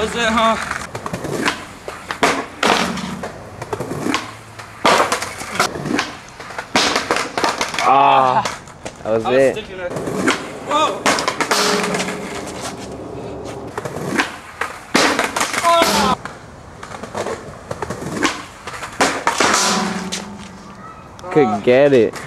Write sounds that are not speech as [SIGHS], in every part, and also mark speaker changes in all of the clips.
Speaker 1: was it, huh?
Speaker 2: Ah, that was
Speaker 1: I was
Speaker 2: it.
Speaker 1: Whoa!
Speaker 2: Could get it.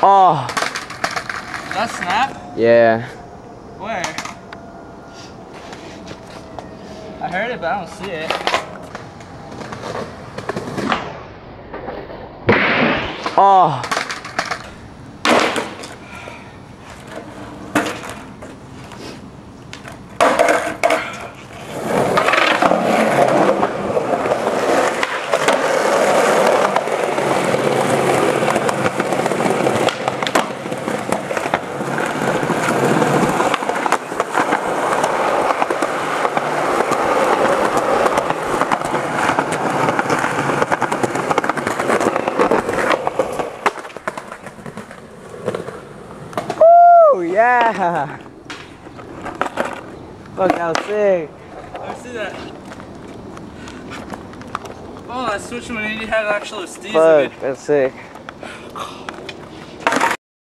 Speaker 2: Oh,
Speaker 1: That snap?
Speaker 2: yeah.
Speaker 1: Where? I heard it, but I don't see it.
Speaker 2: Oh. Woo, yeah. Fuck, that was sick.
Speaker 1: Let me see that. Oh, that switch when you had actual steez in
Speaker 2: Fuck, that's sick. [SIGHS]